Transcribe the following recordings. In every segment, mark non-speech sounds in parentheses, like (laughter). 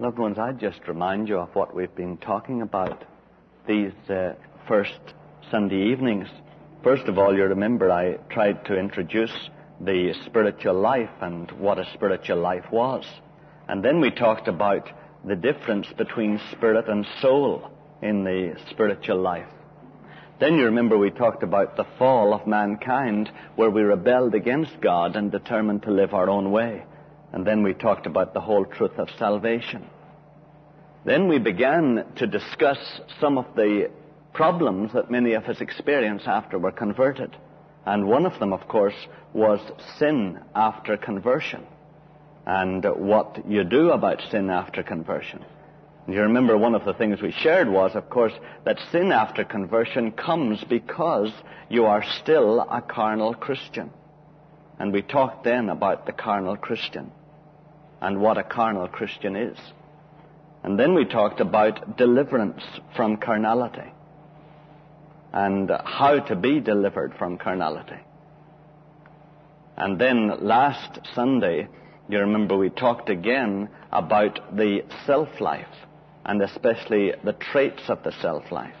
Loved ones, I'd just remind you of what we've been talking about these uh, first Sunday evenings. First of all, you remember I tried to introduce the spiritual life and what a spiritual life was. And then we talked about the difference between spirit and soul in the spiritual life. Then you remember we talked about the fall of mankind where we rebelled against God and determined to live our own way. And then we talked about the whole truth of salvation. Then we began to discuss some of the problems that many of us experience after we're converted. And one of them, of course, was sin after conversion and what you do about sin after conversion. And you remember one of the things we shared was, of course, that sin after conversion comes because you are still a carnal Christian. And we talked then about the carnal Christian and what a carnal Christian is. And then we talked about deliverance from carnality and how to be delivered from carnality. And then last Sunday, you remember we talked again about the self-life and especially the traits of the self-life.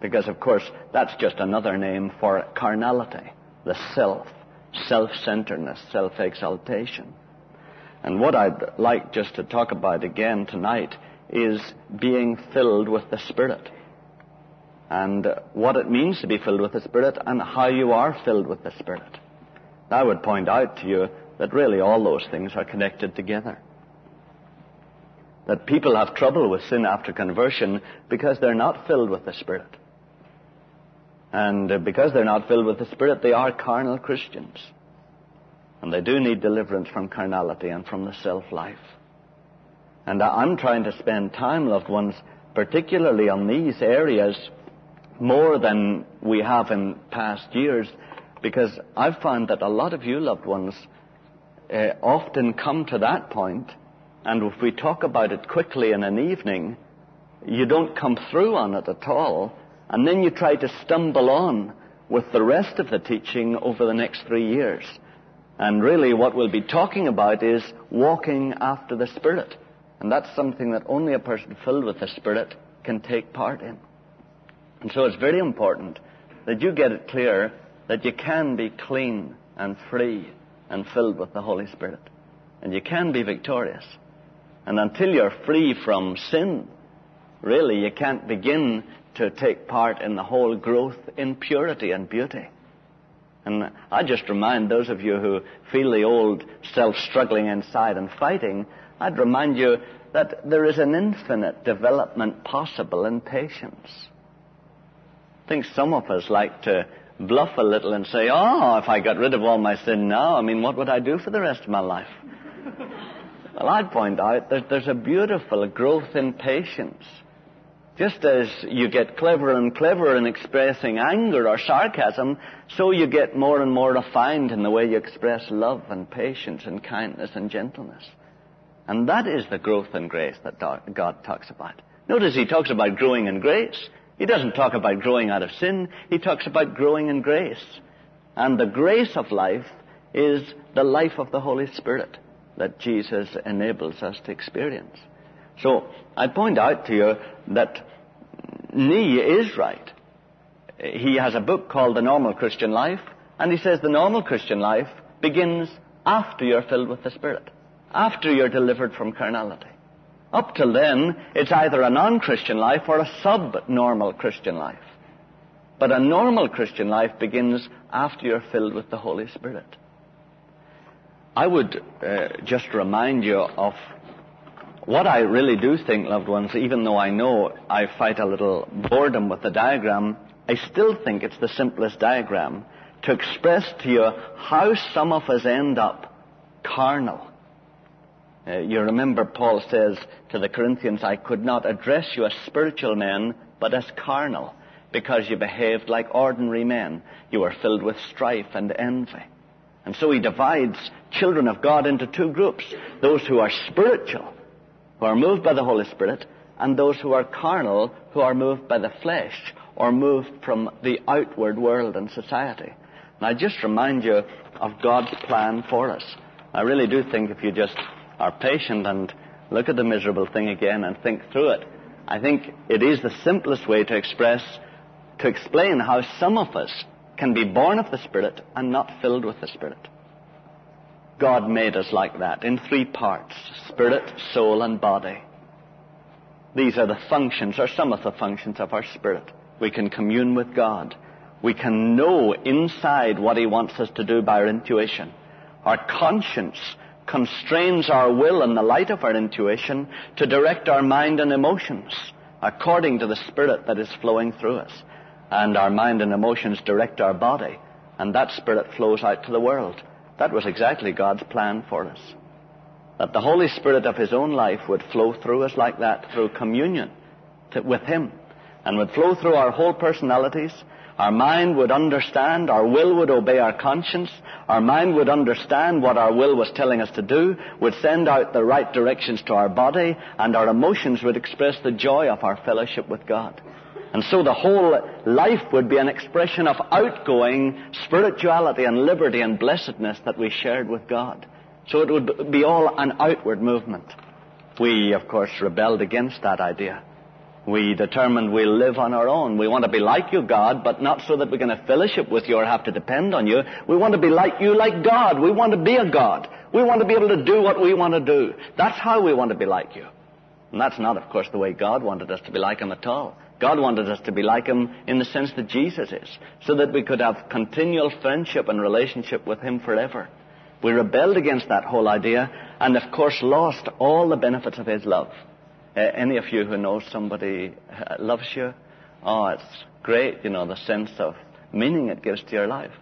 Because of course, that's just another name for carnality, the self, self-centeredness, self-exaltation. And what I'd like just to talk about again tonight is being filled with the Spirit. And what it means to be filled with the Spirit and how you are filled with the Spirit. I would point out to you that really all those things are connected together. That people have trouble with sin after conversion because they're not filled with the Spirit. And because they're not filled with the Spirit, they are carnal Christians. And they do need deliverance from carnality and from the self-life. And I'm trying to spend time, loved ones, particularly on these areas more than we have in past years, because I've found that a lot of you, loved ones, uh, often come to that point, and if we talk about it quickly in an evening, you don't come through on it at all, and then you try to stumble on with the rest of the teaching over the next three years. And really what we'll be talking about is walking after the Spirit. And that's something that only a person filled with the Spirit can take part in. And so it's very important that you get it clear that you can be clean and free and filled with the Holy Spirit. And you can be victorious. And until you're free from sin, really you can't begin to take part in the whole growth in purity and beauty. And I just remind those of you who feel the old self struggling inside and fighting, I'd remind you that there is an infinite development possible in patience. I think some of us like to bluff a little and say, oh, if I got rid of all my sin now, I mean, what would I do for the rest of my life? (laughs) well, I'd point out that there's a beautiful growth in patience just as you get cleverer and cleverer in expressing anger or sarcasm, so you get more and more refined in the way you express love and patience and kindness and gentleness. And that is the growth in grace that God talks about. Notice he talks about growing in grace. He doesn't talk about growing out of sin. He talks about growing in grace. And the grace of life is the life of the Holy Spirit that Jesus enables us to experience. So I point out to you that Nee is right. He has a book called The Normal Christian Life, and he says the normal Christian life begins after you're filled with the Spirit, after you're delivered from carnality. Up till then, it's either a non-Christian life or a sub-normal Christian life. But a normal Christian life begins after you're filled with the Holy Spirit. I would uh, just remind you of what I really do think, loved ones, even though I know I fight a little boredom with the diagram, I still think it's the simplest diagram to express to you how some of us end up carnal. Uh, you remember Paul says to the Corinthians, I could not address you as spiritual men, but as carnal, because you behaved like ordinary men. You were filled with strife and envy. And so he divides children of God into two groups. Those who are spiritual who are moved by the Holy Spirit, and those who are carnal, who are moved by the flesh, or moved from the outward world and society. And I just remind you of God's plan for us. I really do think if you just are patient and look at the miserable thing again and think through it. I think it is the simplest way to express, to explain how some of us can be born of the Spirit and not filled with the Spirit. God made us like that in three parts spirit, soul, and body. These are the functions, or some of the functions of our spirit. We can commune with God. We can know inside what He wants us to do by our intuition. Our conscience constrains our will in the light of our intuition to direct our mind and emotions according to the spirit that is flowing through us. And our mind and emotions direct our body, and that spirit flows out to the world. That was exactly God's plan for us. That the Holy Spirit of His own life would flow through us like that, through communion to, with Him, and would flow through our whole personalities. Our mind would understand, our will would obey our conscience, our mind would understand what our will was telling us to do, would send out the right directions to our body, and our emotions would express the joy of our fellowship with God. And so the whole life would be an expression of outgoing spirituality and liberty and blessedness that we shared with God. So it would be all an outward movement. We, of course, rebelled against that idea. We determined we'll live on our own. We want to be like you, God, but not so that we're going to fellowship with you or have to depend on you. We want to be like you, like God. We want to be a God. We want to be able to do what we want to do. That's how we want to be like you. And that's not, of course, the way God wanted us to be like Him at all. God wanted us to be like Him in the sense that Jesus is, so that we could have continual friendship and relationship with Him forever. We rebelled against that whole idea and, of course, lost all the benefits of His love. Uh, any of you who know somebody uh, loves you, oh, it's great, you know, the sense of meaning it gives to your life.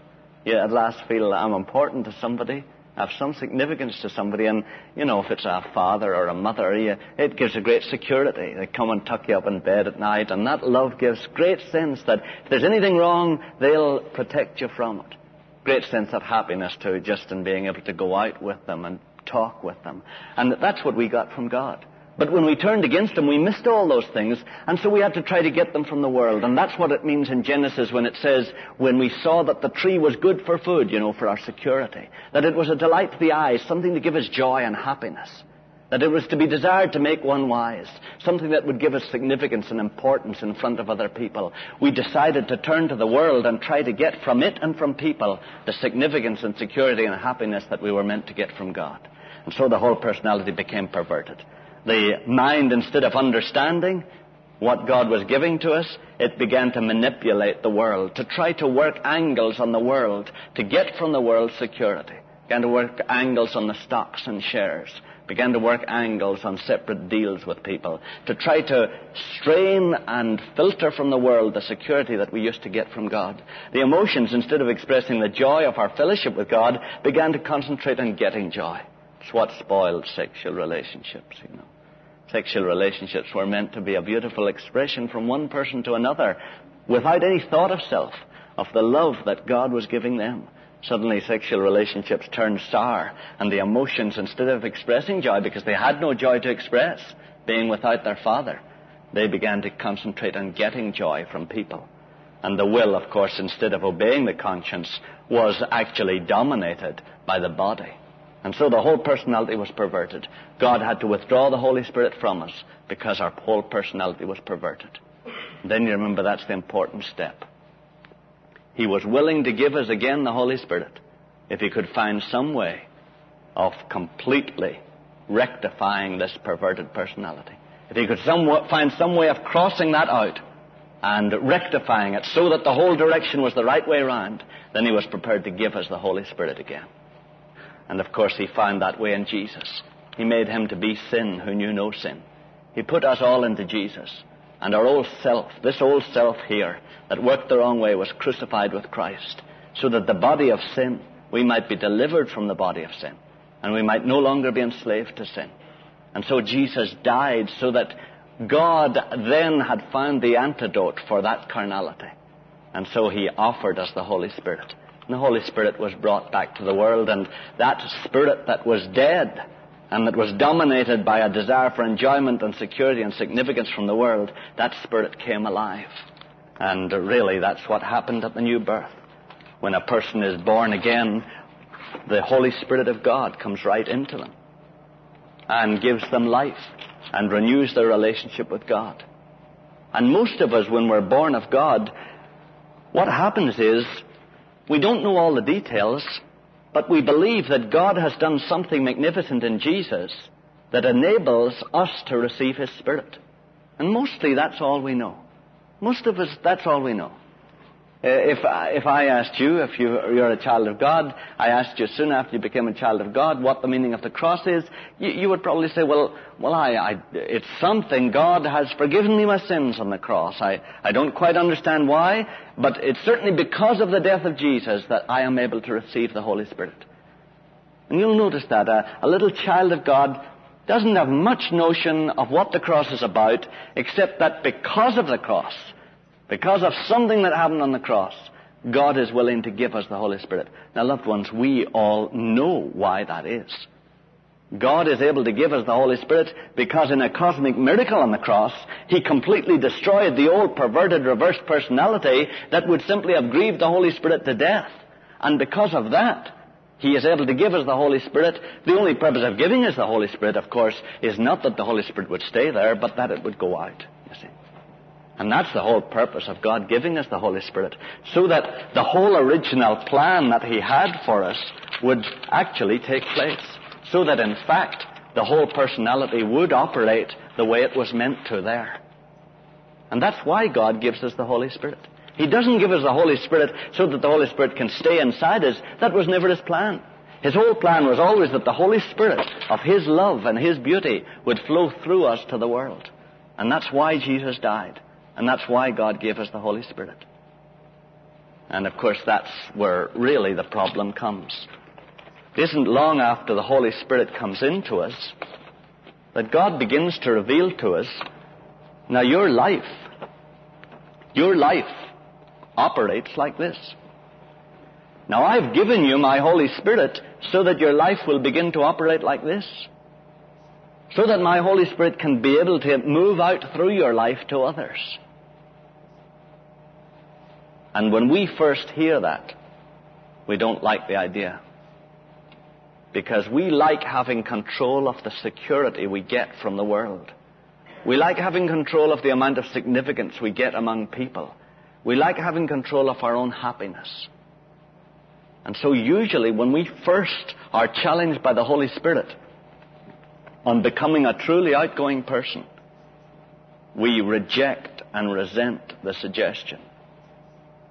You at last feel I'm important to somebody have some significance to somebody. And, you know, if it's a father or a mother, it gives a great security. They come and tuck you up in bed at night, and that love gives great sense that if there's anything wrong, they'll protect you from it. Great sense of happiness, too, just in being able to go out with them and talk with them. And that's what we got from God. But when we turned against them, we missed all those things, and so we had to try to get them from the world. And that's what it means in Genesis when it says, when we saw that the tree was good for food, you know, for our security. That it was a delight to the eyes, something to give us joy and happiness. That it was to be desired to make one wise, something that would give us significance and importance in front of other people. We decided to turn to the world and try to get from it and from people the significance and security and happiness that we were meant to get from God. And so the whole personality became perverted the mind, instead of understanding what God was giving to us, it began to manipulate the world, to try to work angles on the world, to get from the world security. Began to work angles on the stocks and shares. Began to work angles on separate deals with people, to try to strain and filter from the world the security that we used to get from God. The emotions, instead of expressing the joy of our fellowship with God, began to concentrate on getting joy. It's what spoiled sexual relationships, you know. Sexual relationships were meant to be a beautiful expression from one person to another without any thought of self, of the love that God was giving them. Suddenly sexual relationships turned sour and the emotions, instead of expressing joy because they had no joy to express, being without their father, they began to concentrate on getting joy from people. And the will, of course, instead of obeying the conscience, was actually dominated by the body. And so the whole personality was perverted. God had to withdraw the Holy Spirit from us because our whole personality was perverted. And then you remember that's the important step. He was willing to give us again the Holy Spirit if he could find some way of completely rectifying this perverted personality. If he could some, find some way of crossing that out and rectifying it so that the whole direction was the right way around, then he was prepared to give us the Holy Spirit again. And of course, he found that way in Jesus. He made him to be sin who knew no sin. He put us all into Jesus. And our old self, this old self here, that worked the wrong way, was crucified with Christ. So that the body of sin, we might be delivered from the body of sin. And we might no longer be enslaved to sin. And so Jesus died so that God then had found the antidote for that carnality. And so he offered us the Holy Spirit. The Holy Spirit was brought back to the world, and that spirit that was dead and that was dominated by a desire for enjoyment and security and significance from the world, that spirit came alive. And really, that's what happened at the new birth. When a person is born again, the Holy Spirit of God comes right into them. and gives them life and renews their relationship with God. And most of us, when we're born of God, what happens is we don't know all the details, but we believe that God has done something magnificent in Jesus that enables us to receive His Spirit. And mostly that's all we know. Most of us, that's all we know. Uh, if, if I asked you, if you, are a child of God, I asked you soon after you became a child of God what the meaning of the cross is, you, you would probably say, well, well, I, I, it's something. God has forgiven me my sins on the cross. I, I don't quite understand why, but it's certainly because of the death of Jesus that I am able to receive the Holy Spirit. And you'll notice that a, a little child of God doesn't have much notion of what the cross is about, except that because of the cross, because of something that happened on the cross, God is willing to give us the Holy Spirit. Now, loved ones, we all know why that is. God is able to give us the Holy Spirit because in a cosmic miracle on the cross, He completely destroyed the old perverted reversed personality that would simply have grieved the Holy Spirit to death. And because of that, He is able to give us the Holy Spirit. The only purpose of giving us the Holy Spirit, of course, is not that the Holy Spirit would stay there, but that it would go out. And that's the whole purpose of God giving us the Holy Spirit, so that the whole original plan that He had for us would actually take place. So that in fact, the whole personality would operate the way it was meant to there. And that's why God gives us the Holy Spirit. He doesn't give us the Holy Spirit so that the Holy Spirit can stay inside us. That was never His plan. His whole plan was always that the Holy Spirit of His love and His beauty would flow through us to the world. And that's why Jesus died. And that's why God gave us the Holy Spirit. And of course, that's where really the problem comes. It isn't long after the Holy Spirit comes into us that God begins to reveal to us now your life, your life operates like this. Now I've given you my Holy Spirit so that your life will begin to operate like this so that my Holy Spirit can be able to move out through your life to others. And when we first hear that, we don't like the idea. Because we like having control of the security we get from the world. We like having control of the amount of significance we get among people. We like having control of our own happiness. And so usually when we first are challenged by the Holy Spirit on becoming a truly outgoing person, we reject and resent the suggestion.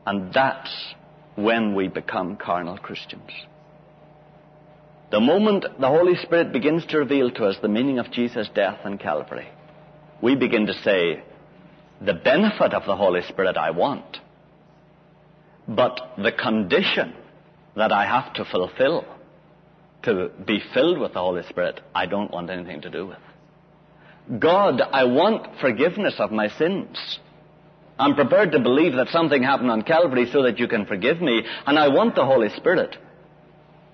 And that's when we become carnal Christians. The moment the Holy Spirit begins to reveal to us the meaning of Jesus' death on Calvary, we begin to say, the benefit of the Holy Spirit I want, but the condition that I have to fulfill to be filled with the Holy Spirit, I don't want anything to do with. God, I want forgiveness of my sins. I'm prepared to believe that something happened on Calvary so that you can forgive me, and I want the Holy Spirit.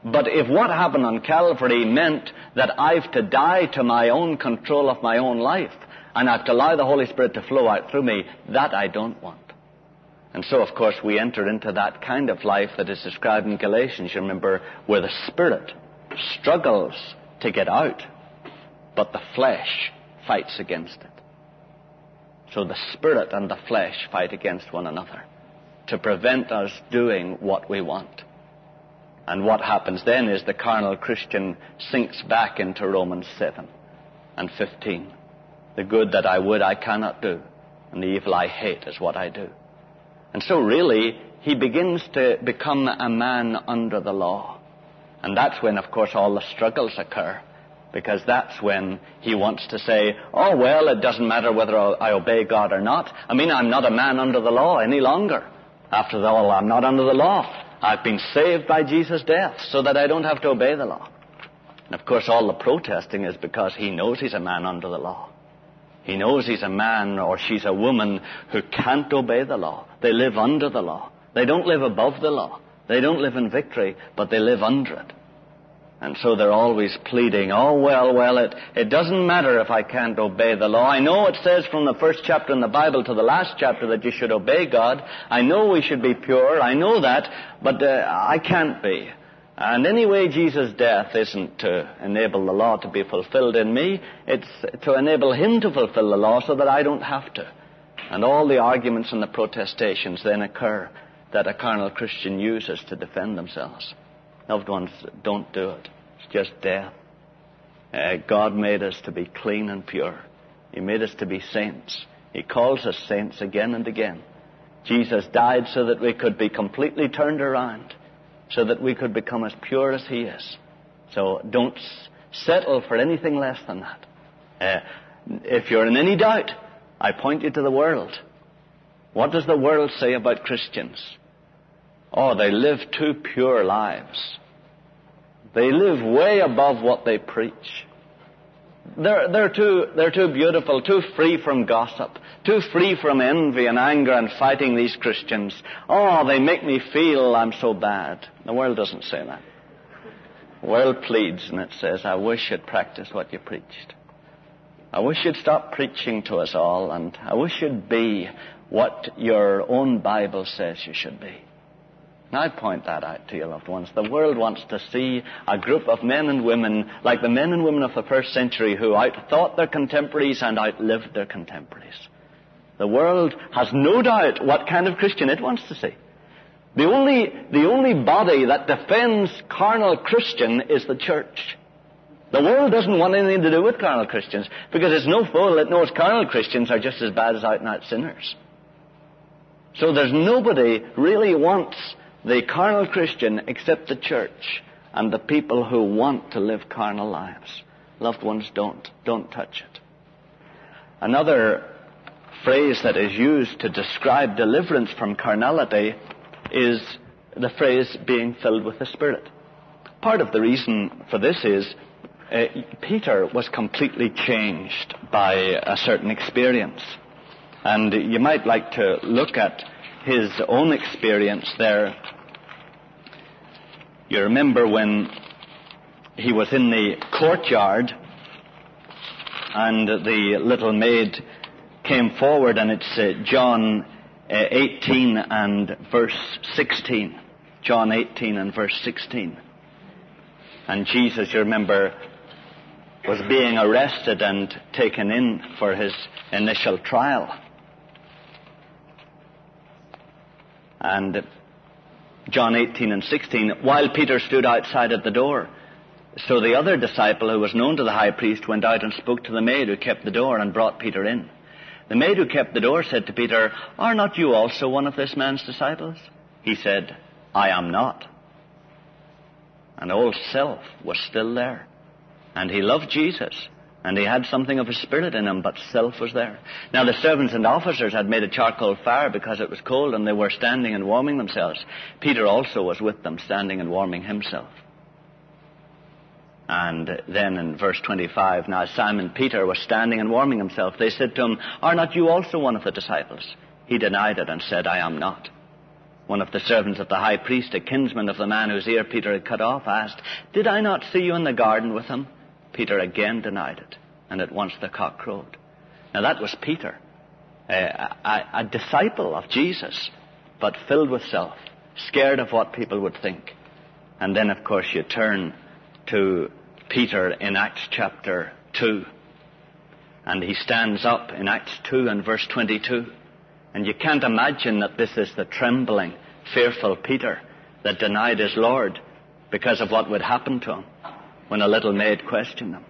But if what happened on Calvary meant that I've to die to my own control of my own life, and I've to allow the Holy Spirit to flow out through me, that I don't want. And so, of course, we enter into that kind of life that is described in Galatians, you remember, where the Spirit struggles to get out, but the flesh fights against it. So the spirit and the flesh fight against one another to prevent us doing what we want. And what happens then is the carnal Christian sinks back into Romans 7 and 15. The good that I would I cannot do, and the evil I hate is what I do. And so really, he begins to become a man under the law. And that's when, of course, all the struggles occur because that's when he wants to say, oh, well, it doesn't matter whether I obey God or not. I mean, I'm not a man under the law any longer. After all, I'm not under the law. I've been saved by Jesus' death so that I don't have to obey the law. And of course, all the protesting is because he knows he's a man under the law. He knows he's a man or she's a woman who can't obey the law. They live under the law. They don't live above the law. They don't live in victory, but they live under it. And so they're always pleading, oh, well, well, it, it doesn't matter if I can't obey the law. I know it says from the first chapter in the Bible to the last chapter that you should obey God. I know we should be pure. I know that, but uh, I can't be. And anyway, Jesus' death isn't to enable the law to be fulfilled in me. It's to enable Him to fulfill the law so that I don't have to. And all the arguments and the protestations then occur that a carnal Christian uses to defend themselves. Loved ones, don't do it. It's just death. Uh, God made us to be clean and pure. He made us to be saints. He calls us saints again and again. Jesus died so that we could be completely turned around, so that we could become as pure as He is. So don't settle for anything less than that. Uh, if you're in any doubt, I point you to the world. What does the world say about Christians? Oh, they live too pure lives. They live way above what they preach. They're, they're, too, they're too beautiful, too free from gossip, too free from envy and anger and fighting these Christians. Oh, they make me feel I'm so bad. The world doesn't say that. The world pleads and it says, I wish you'd practice what you preached. I wish you'd stop preaching to us all and I wish you'd be what your own Bible says you should be. I point that out to you, loved ones. The world wants to see a group of men and women like the men and women of the first century who outthought their contemporaries and outlived their contemporaries. The world has no doubt what kind of Christian it wants to see. The only, the only body that defends carnal Christian is the church. The world doesn't want anything to do with carnal Christians because it's no fool that knows carnal Christians are just as bad as out and out sinners. So there's nobody really wants the carnal Christian except the church and the people who want to live carnal lives. Loved ones, don't. Don't touch it. Another phrase that is used to describe deliverance from carnality is the phrase being filled with the Spirit. Part of the reason for this is uh, Peter was completely changed by a certain experience. And you might like to look at his own experience there. You remember when he was in the courtyard and the little maid came forward, and it's uh, John uh, 18 and verse 16. John 18 and verse 16. And Jesus, you remember, was being arrested and taken in for his initial trial. And John 18 and 16, while Peter stood outside at the door, so the other disciple who was known to the high priest went out and spoke to the maid who kept the door and brought Peter in. The maid who kept the door said to Peter, Are not you also one of this man's disciples? He said, I am not. And old self was still there. And he loved Jesus. And he had something of a spirit in him, but self was there. Now the servants and officers had made a charcoal fire because it was cold and they were standing and warming themselves. Peter also was with them, standing and warming himself. And then in verse 25, now Simon Peter was standing and warming himself. They said to him, Are not you also one of the disciples? He denied it and said, I am not. One of the servants of the high priest, a kinsman of the man whose ear Peter had cut off, asked, Did I not see you in the garden with him? Peter again denied it, and at once the cock crowed. Now that was Peter, a, a, a disciple of Jesus, but filled with self, scared of what people would think. And then, of course, you turn to Peter in Acts chapter 2. And he stands up in Acts 2 and verse 22. And you can't imagine that this is the trembling, fearful Peter that denied his Lord because of what would happen to him when a little maid questioned him.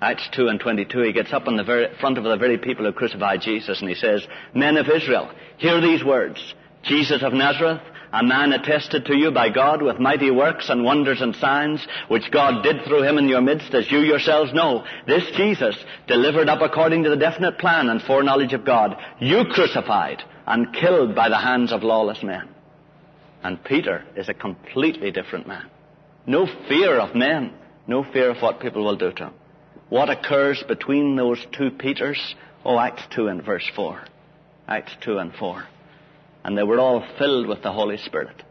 Acts 2 and 22, he gets up in the very, front of the very people who crucified Jesus and he says, Men of Israel, hear these words. Jesus of Nazareth, a man attested to you by God with mighty works and wonders and signs, which God did through him in your midst, as you yourselves know. This Jesus, delivered up according to the definite plan and foreknowledge of God, you crucified and killed by the hands of lawless men. And Peter is a completely different man. No fear of men. No fear of what people will do to him. What occurs between those two Peters? Oh, Acts 2 and verse 4. Acts 2 and 4. And they were all filled with the Holy Spirit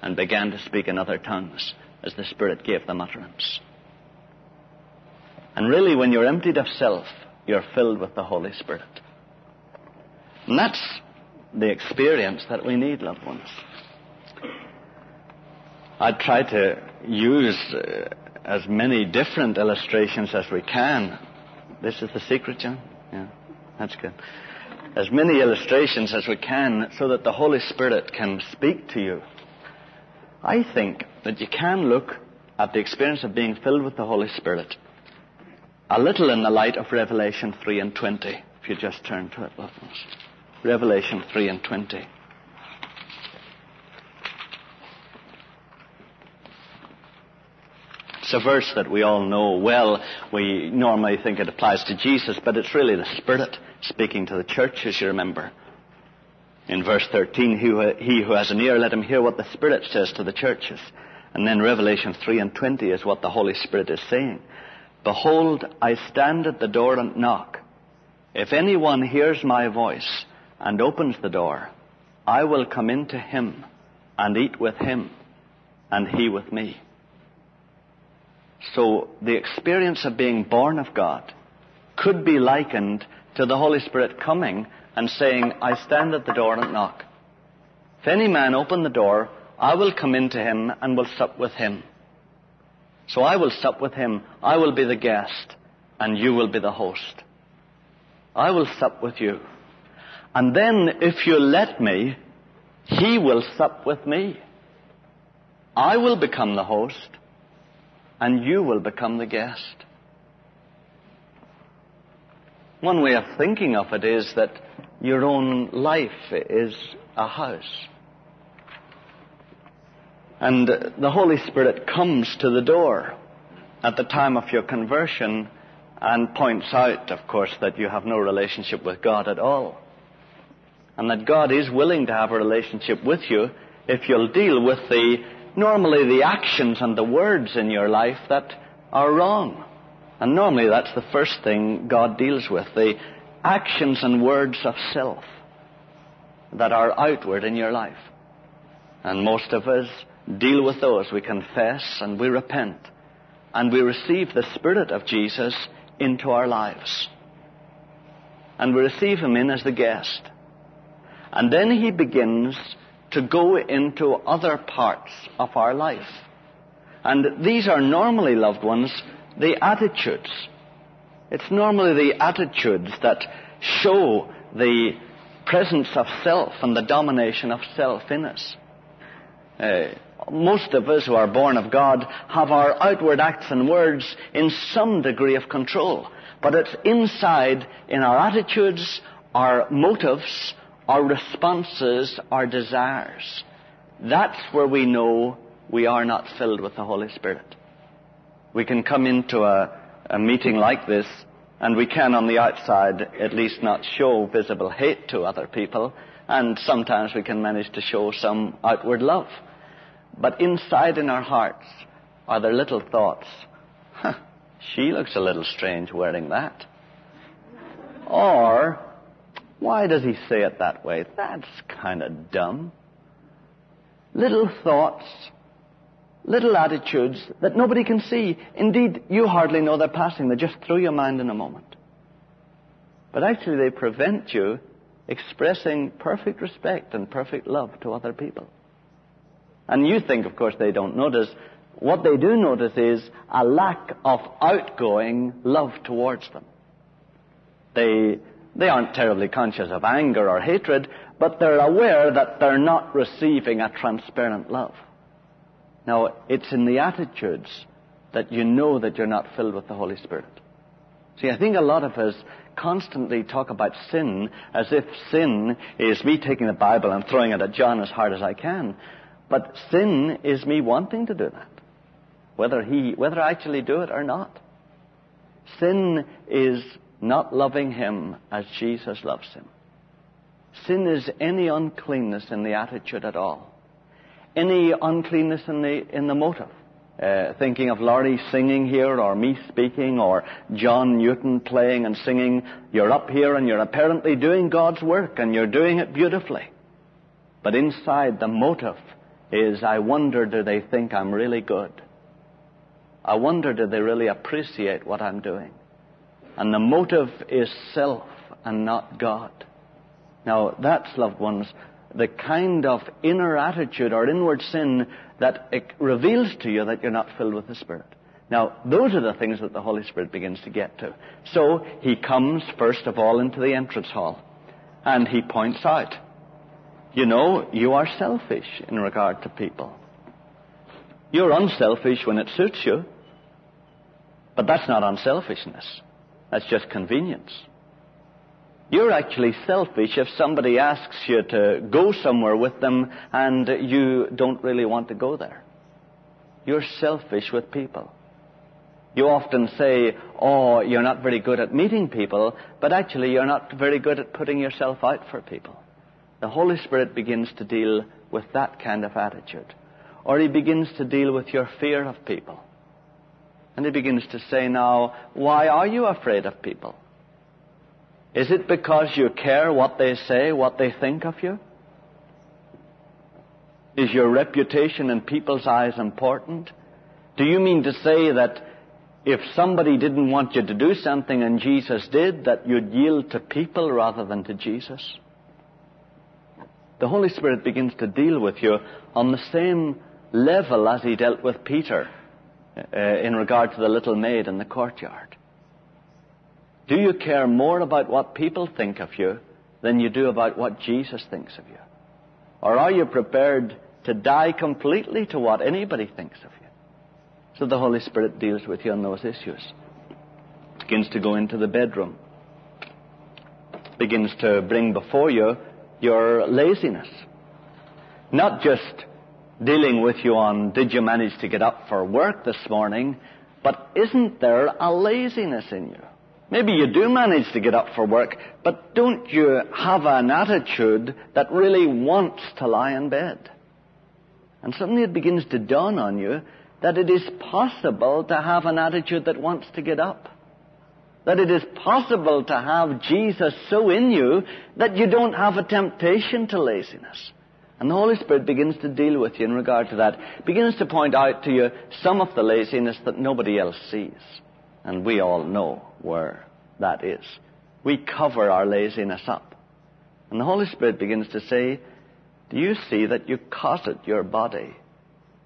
and began to speak in other tongues as the Spirit gave them utterance. And really, when you're emptied of self, you're filled with the Holy Spirit. And that's the experience that we need, loved ones. I try to use uh, as many different illustrations as we can. This is the secret, John? Yeah, that's good. As many illustrations as we can so that the Holy Spirit can speak to you. I think that you can look at the experience of being filled with the Holy Spirit a little in the light of Revelation 3 and 20. If you just turn to it. Revelation 3 and 20. It's a verse that we all know well. We normally think it applies to Jesus, but it's really the Spirit speaking to the church, as you remember. In verse 13, he who has an ear, let him hear what the Spirit says to the churches. And then Revelation 3 and 20 is what the Holy Spirit is saying. Behold, I stand at the door and knock. If anyone hears my voice and opens the door, I will come into him and eat with him and he with me. So the experience of being born of God could be likened to the Holy Spirit coming and saying, I stand at the door and knock. If any man open the door, I will come into him and will sup with him. So I will sup with him. I will be the guest and you will be the host. I will sup with you. And then if you let me, he will sup with me. I will become the host and you will become the guest. One way of thinking of it is that your own life is a house. And the Holy Spirit comes to the door at the time of your conversion and points out, of course, that you have no relationship with God at all. And that God is willing to have a relationship with you if you'll deal with the, normally the actions and the words in your life that are wrong. And normally that's the first thing God deals with, the actions and words of self that are outward in your life. And most of us deal with those. We confess and we repent. And we receive the Spirit of Jesus into our lives. And we receive Him in as the guest. And then He begins to go into other parts of our life. And these are normally, loved ones, the attitudes. It's normally the attitudes that show the presence of self and the domination of self in us. Uh, most of us who are born of God have our outward acts and words in some degree of control. But it's inside in our attitudes, our motives, our responses, our desires. That's where we know we are not filled with the Holy Spirit. We can come into a, a meeting like this and we can on the outside at least not show visible hate to other people and sometimes we can manage to show some outward love. But inside in our hearts are there little thoughts. Huh, she looks a little strange wearing that. Or, why does he say it that way? That's kind of dumb. Little thoughts, little attitudes that nobody can see. Indeed, you hardly know they're passing. They're just through your mind in a moment. But actually, they prevent you expressing perfect respect and perfect love to other people. And you think, of course, they don't notice. What they do notice is a lack of outgoing love towards them. They, they aren't terribly conscious of anger or hatred, but they're aware that they're not receiving a transparent love. Now, it's in the attitudes that you know that you're not filled with the Holy Spirit. See, I think a lot of us constantly talk about sin as if sin is me taking the Bible and throwing it at John as hard as I can. But sin is me wanting to do that, whether he, whether I actually do it or not. Sin is not loving him as Jesus loves him. Sin is any uncleanness in the attitude at all. Any uncleanness in the, in the motive. Uh, thinking of Laurie singing here, or me speaking, or John Newton playing and singing. You're up here and you're apparently doing God's work, and you're doing it beautifully. But inside the motive is I wonder do they think I'm really good? I wonder do they really appreciate what I'm doing? And the motive is self and not God. Now, that's, loved ones, the kind of inner attitude or inward sin that reveals to you that you're not filled with the Spirit. Now, those are the things that the Holy Spirit begins to get to. So, He comes first of all into the entrance hall and He points out, you know, you are selfish in regard to people. You're unselfish when it suits you, but that's not unselfishness. That's just convenience. You're actually selfish if somebody asks you to go somewhere with them and you don't really want to go there. You're selfish with people. You often say, oh, you're not very good at meeting people, but actually you're not very good at putting yourself out for people. The Holy Spirit begins to deal with that kind of attitude. Or He begins to deal with your fear of people. And He begins to say now, why are you afraid of people? Is it because you care what they say, what they think of you? Is your reputation in people's eyes important? Do you mean to say that if somebody didn't want you to do something and Jesus did, that you'd yield to people rather than to Jesus? The Holy Spirit begins to deal with you on the same level as he dealt with Peter uh, in regard to the little maid in the courtyard. Do you care more about what people think of you than you do about what Jesus thinks of you? Or are you prepared to die completely to what anybody thinks of you? So the Holy Spirit deals with you on those issues. Begins to go into the bedroom. Begins to bring before you your laziness. Not just dealing with you on did you manage to get up for work this morning, but isn't there a laziness in you? Maybe you do manage to get up for work, but don't you have an attitude that really wants to lie in bed? And suddenly it begins to dawn on you that it is possible to have an attitude that wants to get up. That it is possible to have Jesus so in you that you don't have a temptation to laziness. And the Holy Spirit begins to deal with you in regard to that, begins to point out to you some of the laziness that nobody else sees. And we all know where that is. We cover our laziness up. And the Holy Spirit begins to say, Do you see that you cosset your body?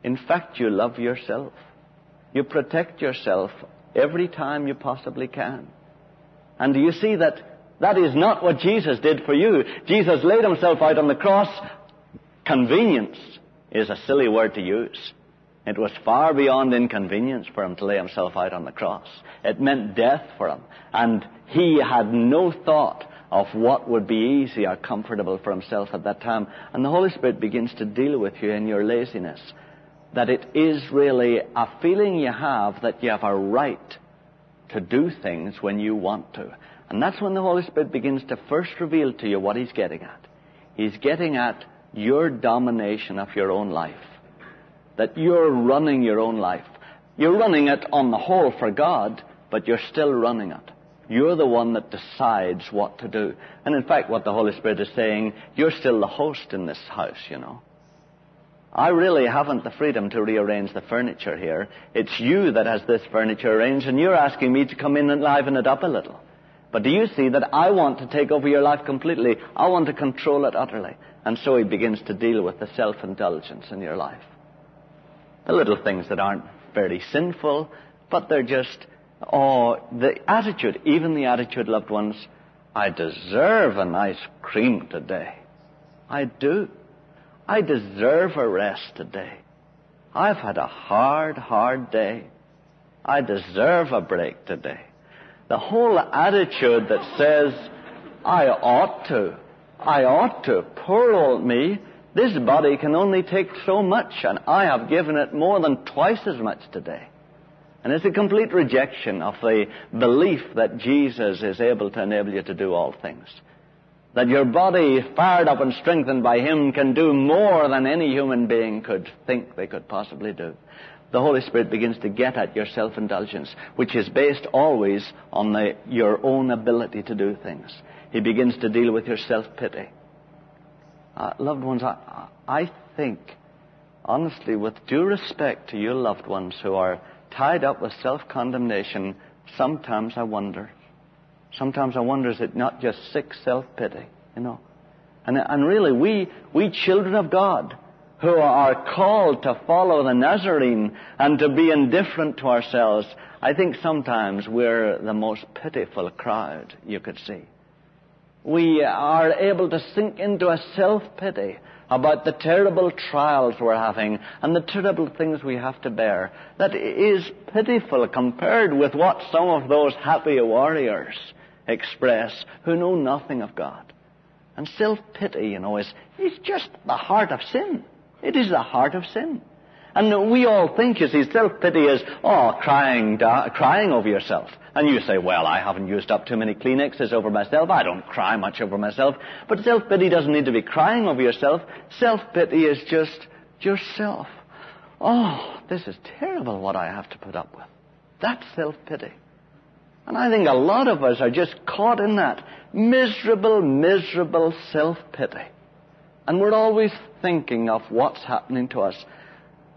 In fact, you love yourself. You protect yourself every time you possibly can. And do you see that that is not what Jesus did for you? Jesus laid himself out on the cross. Convenience is a silly word to use. It was far beyond inconvenience for him to lay himself out on the cross. It meant death for him. And he had no thought of what would be easy or comfortable for himself at that time. And the Holy Spirit begins to deal with you in your laziness. That it is really a feeling you have that you have a right to do things when you want to. And that's when the Holy Spirit begins to first reveal to you what He's getting at. He's getting at your domination of your own life that you're running your own life. You're running it on the whole for God, but you're still running it. You're the one that decides what to do. And in fact, what the Holy Spirit is saying, you're still the host in this house, you know. I really haven't the freedom to rearrange the furniture here. It's you that has this furniture arranged, and you're asking me to come in and liven it up a little. But do you see that I want to take over your life completely? I want to control it utterly. And so he begins to deal with the self-indulgence in your life. The little things that aren't very sinful, but they're just, oh, the attitude, even the attitude, loved ones, I deserve an ice cream today. I do. I deserve a rest today. I've had a hard, hard day. I deserve a break today. The whole attitude that says, I ought to, I ought to, poor old me, this body can only take so much, and I have given it more than twice as much today. And it's a complete rejection of the belief that Jesus is able to enable you to do all things. That your body, fired up and strengthened by Him, can do more than any human being could think they could possibly do. The Holy Spirit begins to get at your self-indulgence, which is based always on the, your own ability to do things. He begins to deal with your self-pity. Uh, loved ones, I, I think, honestly, with due respect to your loved ones who are tied up with self condemnation, sometimes I wonder. Sometimes I wonder is it not just sick self pity, you know? And, and really, we, we children of God who are called to follow the Nazarene and to be indifferent to ourselves, I think sometimes we're the most pitiful crowd you could see. We are able to sink into a self-pity about the terrible trials we're having and the terrible things we have to bear that is pitiful compared with what some of those happy warriors express who know nothing of God. And self-pity, you know, is, is just the heart of sin. It is the heart of sin. And we all think, you see, self-pity is, oh, crying, crying over yourself. And you say, well, I haven't used up too many Kleenexes over myself. I don't cry much over myself. But self-pity doesn't need to be crying over yourself. Self-pity is just yourself. Oh, this is terrible what I have to put up with. That's self-pity. And I think a lot of us are just caught in that miserable, miserable self-pity. And we're always thinking of what's happening to us.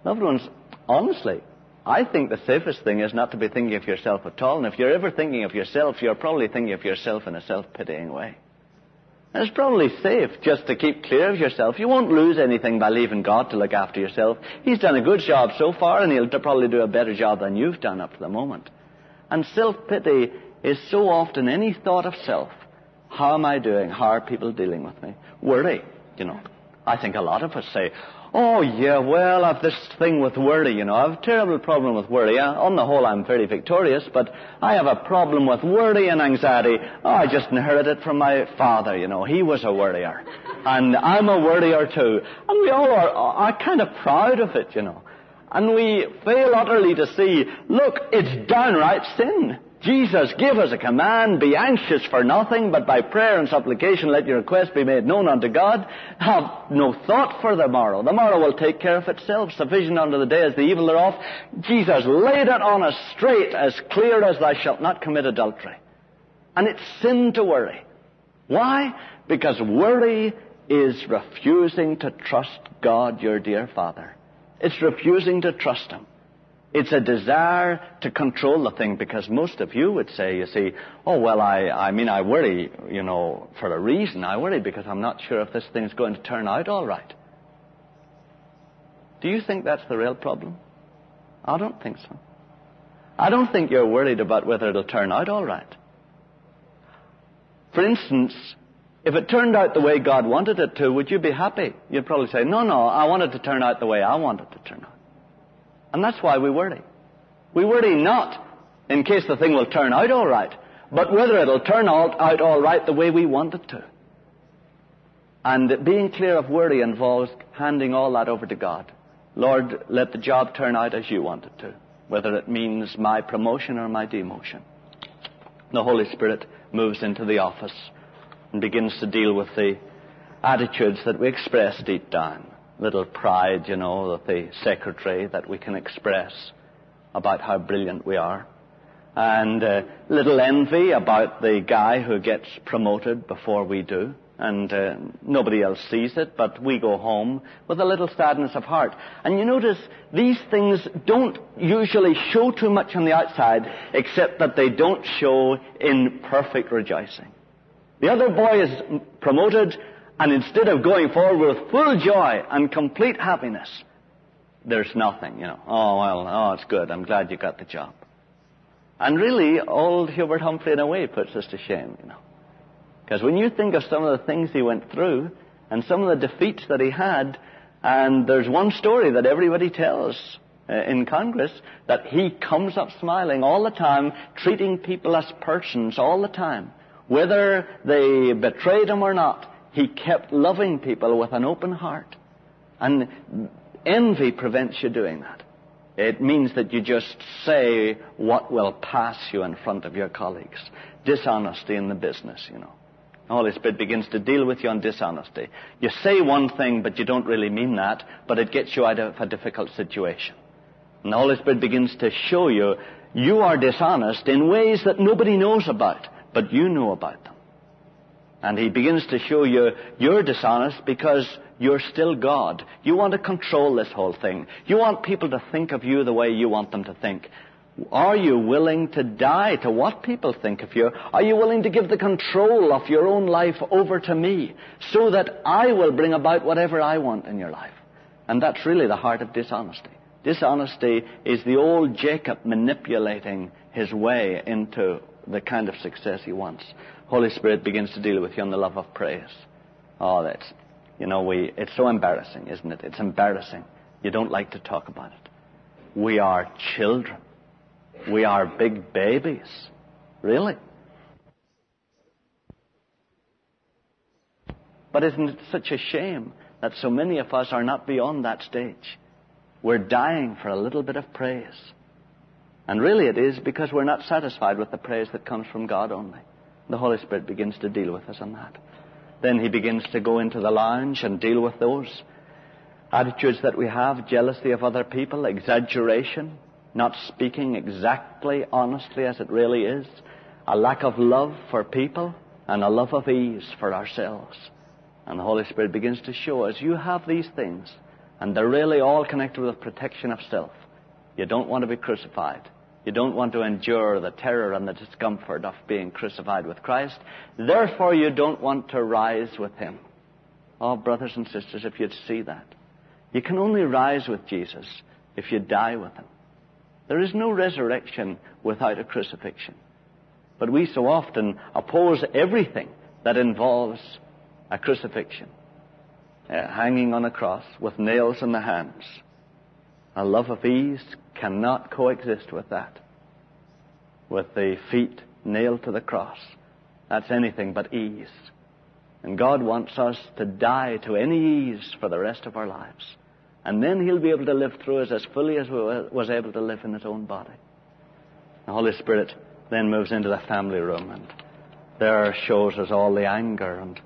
Loved ones, honestly, I think the safest thing is not to be thinking of yourself at all. And if you're ever thinking of yourself, you're probably thinking of yourself in a self-pitying way. And it's probably safe just to keep clear of yourself. You won't lose anything by leaving God to look after yourself. He's done a good job so far, and he'll probably do a better job than you've done up to the moment. And self-pity is so often any thought of self. How am I doing? How are people dealing with me? Worry, you know. I think a lot of us say, Oh, yeah, well, I've this thing with worry, you know. I have a terrible problem with worry. On the whole, I'm very victorious, but I have a problem with worry and anxiety. Oh, I just inherited it from my father, you know. He was a worrier. And I'm a worrier too. And we all are, are kind of proud of it, you know. And we fail utterly to see, look, it's downright sin. Jesus gave us a command, be anxious for nothing, but by prayer and supplication let your request be made known unto God. Have no thought for the morrow. The morrow will take care of itself. Sufficient unto the day is the evil thereof. Jesus laid it on us straight, as clear as thou shalt not commit adultery. And it's sin to worry. Why? Because worry is refusing to trust God, your dear Father. It's refusing to trust Him. It's a desire to control the thing because most of you would say, you see, oh, well, I, I mean, I worry, you know, for a reason. I worry because I'm not sure if this thing's going to turn out all right. Do you think that's the real problem? I don't think so. I don't think you're worried about whether it'll turn out all right. For instance, if it turned out the way God wanted it to, would you be happy? You'd probably say, no, no, I want it to turn out the way I want it to turn out. And that's why we worry. We worry not in case the thing will turn out all right, but whether it'll turn out, all right the way we want it to. And being clear of worry involves handing all that over to God. Lord, let the job turn out as you want it to, whether it means my promotion or my demotion. The Holy Spirit moves into the office and begins to deal with the attitudes that we express deep down little pride, you know, that the secretary that we can express about how brilliant we are. And uh, little envy about the guy who gets promoted before we do. And uh, nobody else sees it, but we go home with a little sadness of heart. And you notice these things don't usually show too much on the outside, except that they don't show in perfect rejoicing. The other boy is promoted, and instead of going forward with full joy and complete happiness, there's nothing, you know. Oh, well, oh, it's good. I'm glad you got the job. And really, old Hubert Humphrey in a way puts us to shame, you know. Because when you think of some of the things he went through and some of the defeats that he had, and there's one story that everybody tells uh, in Congress that he comes up smiling all the time, treating people as persons all the time, whether they betrayed him or not. He kept loving people with an open heart. And envy prevents you doing that. It means that you just say what will pass you in front of your colleagues. Dishonesty in the business, you know. Holy Spirit begins to deal with you on dishonesty. You say one thing, but you don't really mean that, but it gets you out of a difficult situation. And the Holy Spirit begins to show you you are dishonest in ways that nobody knows about, but you know about them. And he begins to show you you're dishonest because you're still God. You want to control this whole thing. You want people to think of you the way you want them to think. Are you willing to die to what people think of you? Are you willing to give the control of your own life over to me so that I will bring about whatever I want in your life. And that's really the heart of dishonesty. Dishonesty is the old Jacob manipulating his way into the kind of success he wants. Holy Spirit begins to deal with you on the love of praise. Oh, that's, you know, we, it's so embarrassing, isn't it? It's embarrassing. You don't like to talk about it. We are children. We are big babies. Really? But isn't it such a shame that so many of us are not beyond that stage? We're dying for a little bit of praise. And really it is because we're not satisfied with the praise that comes from God only. The Holy Spirit begins to deal with us on that. Then He begins to go into the lounge and deal with those attitudes that we have, jealousy of other people, exaggeration, not speaking exactly honestly as it really is, a lack of love for people, and a love of ease for ourselves. And the Holy Spirit begins to show us you have these things, and they're really all connected with the protection of self. You don't want to be crucified. You don't want to endure the terror and the discomfort of being crucified with Christ. Therefore, you don't want to rise with Him. Oh, brothers and sisters, if you'd see that. You can only rise with Jesus if you die with Him. There is no resurrection without a crucifixion. But we so often oppose everything that involves a crucifixion, uh, hanging on a cross with nails in the hands. A love of ease cannot coexist with that. With the feet nailed to the cross. That's anything but ease. And God wants us to die to any ease for the rest of our lives. And then He'll be able to live through us as fully as we was able to live in His own body. The Holy Spirit then moves into the family room and there shows us all the anger and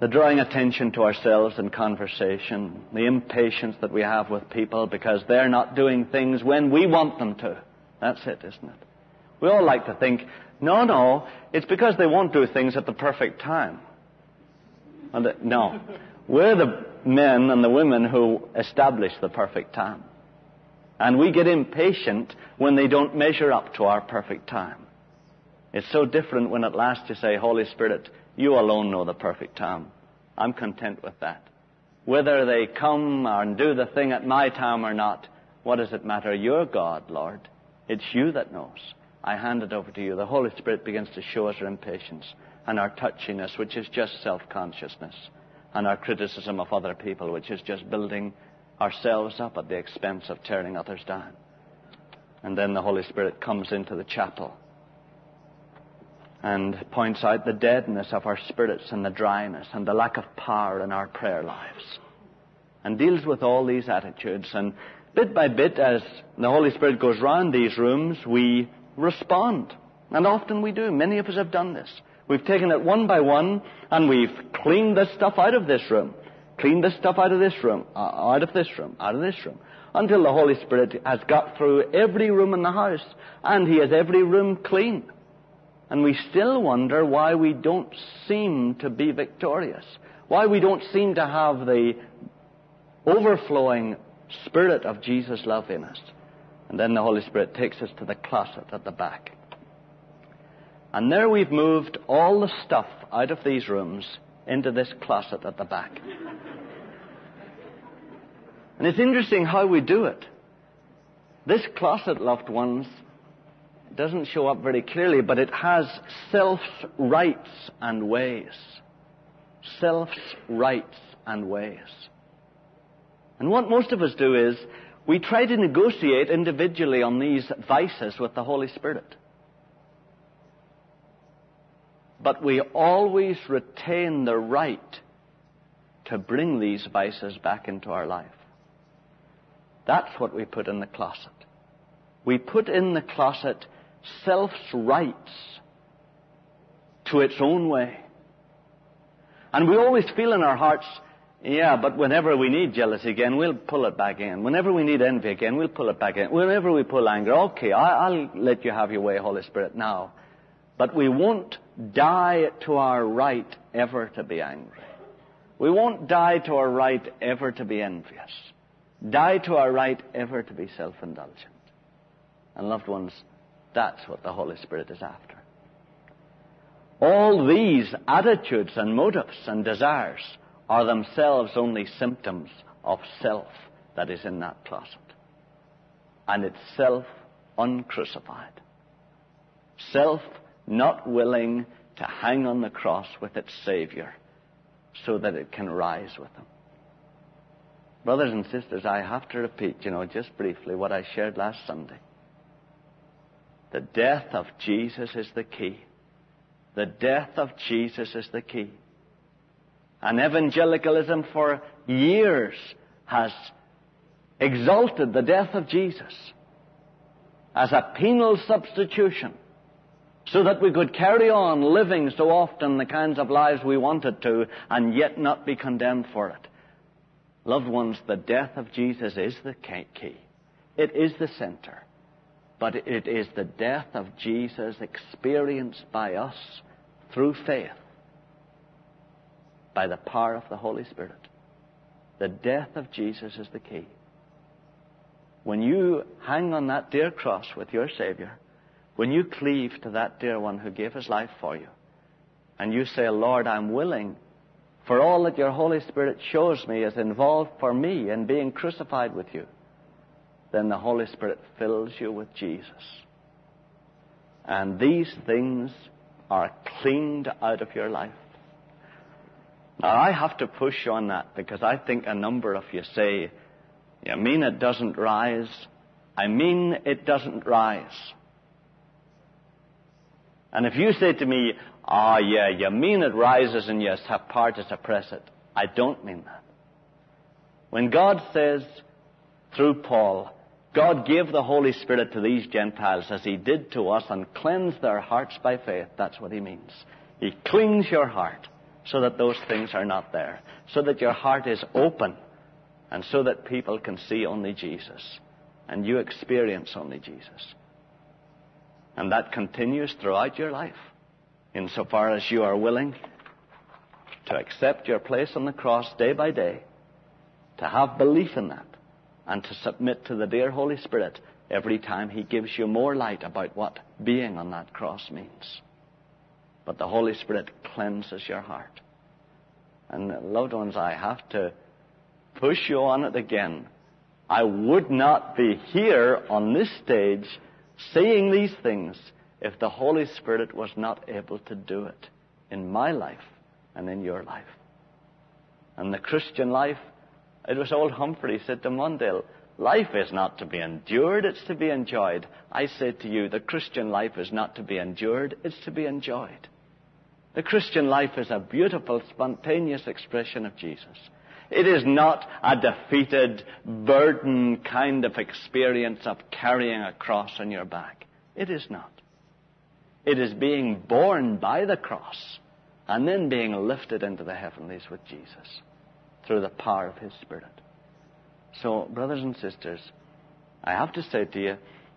the drawing attention to ourselves in conversation, the impatience that we have with people because they're not doing things when we want them to. That's it, isn't it? We all like to think, no, no, it's because they won't do things at the perfect time. And the, no. We're the men and the women who establish the perfect time. And we get impatient when they don't measure up to our perfect time. It's so different when at last you say, Holy Spirit, you alone know the perfect time. I'm content with that. Whether they come and do the thing at my time or not, what does it matter? You're God, Lord. It's you that knows. I hand it over to you. The Holy Spirit begins to show us our impatience and our touchiness, which is just self-consciousness, and our criticism of other people, which is just building ourselves up at the expense of tearing others down. And then the Holy Spirit comes into the chapel and points out the deadness of our spirits and the dryness and the lack of power in our prayer lives. And deals with all these attitudes. And bit by bit, as the Holy Spirit goes round these rooms, we respond. And often we do. Many of us have done this. We've taken it one by one and we've cleaned the stuff out of this room. Cleaned the stuff out of this room, uh, out of this room, out of this room. Until the Holy Spirit has got through every room in the house and He has every room clean. And we still wonder why we don't seem to be victorious. Why we don't seem to have the overflowing spirit of Jesus' love in us. And then the Holy Spirit takes us to the closet at the back. And there we've moved all the stuff out of these rooms into this closet at the back. And it's interesting how we do it. This closet, loved ones, doesn't show up very clearly, but it has self's rights and ways. Self's rights and ways. And what most of us do is we try to negotiate individually on these vices with the Holy Spirit. But we always retain the right to bring these vices back into our life. That's what we put in the closet. We put in the closet self's rights to its own way. And we always feel in our hearts, yeah, but whenever we need jealousy again, we'll pull it back in. Whenever we need envy again, we'll pull it back in. Whenever we pull anger, okay, I, will let you have your way, Holy Spirit, now. But we won't die to our right ever to be angry. We won't die to our right ever to be envious. Die to our right ever to be self-indulgent. And loved ones, that's what the Holy Spirit is after. All these attitudes and motives and desires are themselves only symptoms of self that is in that closet. And it's self uncrucified. Self not willing to hang on the cross with its Savior so that it can rise with Him. Brothers and sisters, I have to repeat, you know, just briefly what I shared last Sunday. The death of Jesus is the key. The death of Jesus is the key. And evangelicalism for years has exalted the death of Jesus as a penal substitution so that we could carry on living so often the kinds of lives we wanted to and yet not be condemned for it. Loved ones, the death of Jesus is the key. It is the center. But it is the death of Jesus experienced by us through faith by the power of the Holy Spirit. The death of Jesus is the key. When you hang on that dear cross with your Savior, when you cleave to that dear one who gave his life for you, and you say, Lord, I'm willing for all that your Holy Spirit shows me is involved for me in being crucified with you, then the Holy Spirit fills you with Jesus. And these things are cleaned out of your life. Now, I have to push on that because I think a number of you say, You mean it doesn't rise? I mean it doesn't rise. And if you say to me, Ah, oh, yeah, you mean it rises and you have power to suppress it. I don't mean that. When God says, through Paul, God gave the Holy Spirit to these Gentiles as He did to us and cleansed their hearts by faith, that's what He means. He cleans your heart so that those things are not there, so that your heart is open, and so that people can see only Jesus, and you experience only Jesus. And that continues throughout your life, insofar as you are willing to accept your place on the cross day by day, to have belief in that, and to submit to the dear Holy Spirit every time He gives you more light about what being on that cross means. But the Holy Spirit cleanses your heart. And loved ones, I have to push you on it again. I would not be here on this stage saying these things if the Holy Spirit was not able to do it in my life and in your life. And the Christian life, it was old Humphrey said to Mondale, life is not to be endured, it's to be enjoyed. I say to you, the Christian life is not to be endured, it's to be enjoyed. The Christian life is a beautiful, spontaneous expression of Jesus. It is not a defeated, burden kind of experience of carrying a cross on your back. It is not. It is being borne by the cross and then being lifted into the heavenlies with Jesus through the power of His Spirit. So, brothers and sisters, I have to say to you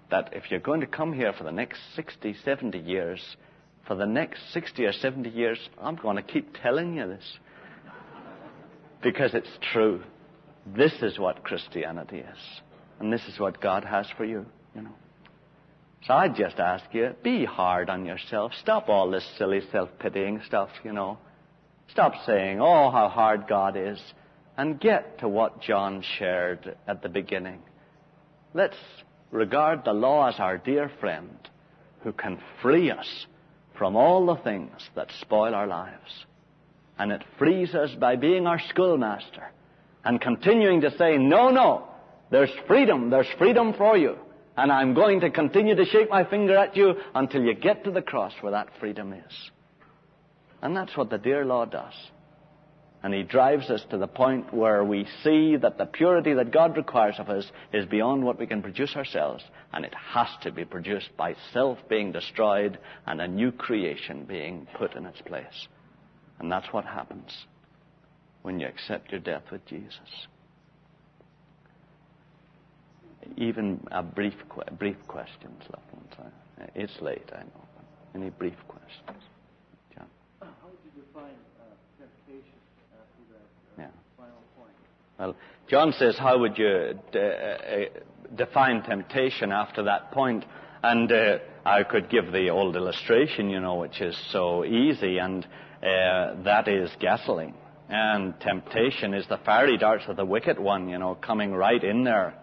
that if you're going to come here for the next 60, 70 years, for the next 60 or 70 years, I'm going to keep telling you this. Because it's true. This is what Christianity is. And this is what God has for you, you know. So I just ask you, be hard on yourself. Stop all this silly self-pitying stuff, you know. Stop saying, oh, how hard God is. And get to what John shared at the beginning. Let's regard the law as our dear friend who can free us from all the things that spoil our lives. And it frees us by being our schoolmaster and continuing to say, no, no, there's freedom, there's freedom for you. And I'm going to continue to shake my finger at you until you get to the cross where that freedom is. And that's what the dear law does. And he drives us to the point where we see that the purity that God requires of us is beyond what we can produce ourselves. And it has to be produced by self being destroyed and a new creation being put in its place. And that's what happens when you accept your death with Jesus. Even a brief, brief questions, loved ones. It's late, I know. Any brief questions? Well, John says, how would you de- uh, uh, define temptation after that point? And uh, I could give the old illustration, you know, which is so easy, and uh, that is gasoline. And temptation is the fiery darts of the wicked one, you know, coming right in there.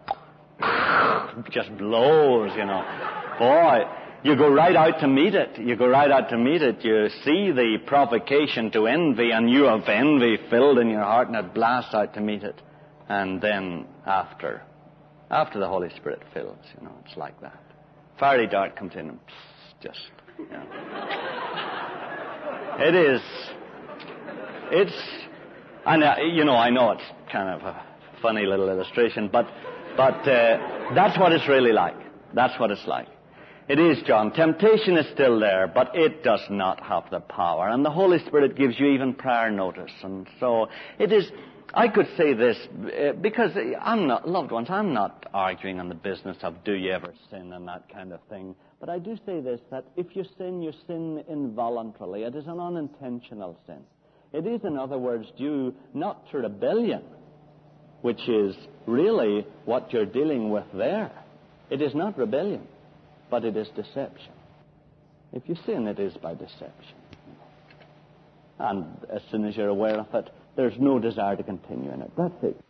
(laughs) Just blows, you know. Boy, you go right out to meet it. You go right out to meet it. You see the provocation to envy, and you have envy filled in your heart, and it blasts out to meet it. And then after, after the Holy Spirit fills, you know, it's like that. Fiery dart comes in and just, you (laughs) know. It is, it's, and uh, you know, I know it's kind of a funny little illustration, but, but uh, that's what it's really like. That's what it's like. It is, John. Temptation is still there, but it does not have the power. And the Holy Spirit gives you even prior notice. And so it is, I could say this, uh, because I'm not, loved ones, I'm not arguing on the business of do you ever sin and that kind of thing. But I do say this, that if you sin, you sin involuntarily. It is an unintentional sin. It is, in other words, due not to rebellion, which is really what you're dealing with there. It is not rebellion but it is deception. If you sin, it is by deception. And as soon as you're aware of it, there's no desire to continue in it. That's it.